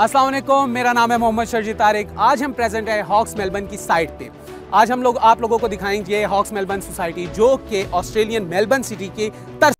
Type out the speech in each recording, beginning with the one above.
असलम मेरा नाम है मोहम्मद शर्जी तारिक। आज हम प्रेजेंट है हॉक्स मेलबर्न की साइट पे। आज हम लोग आप लोगों को दिखाएँगे हॉक्स मेलबर्न सोसाइटी, जो कि ऑस्ट्रेलियन मेलबर्न सिटी के तर्ज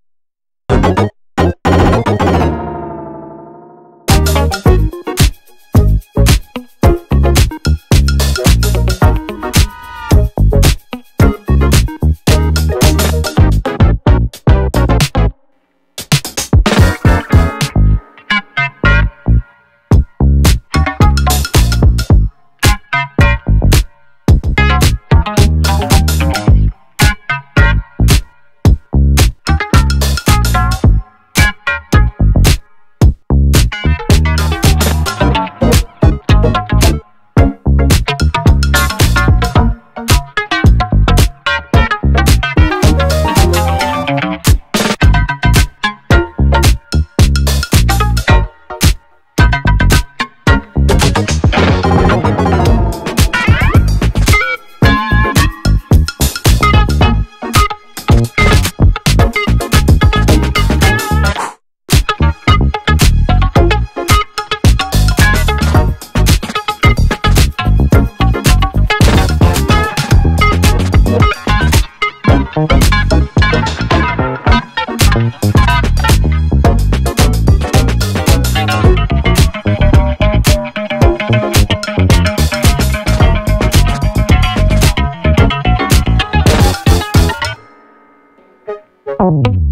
Oh.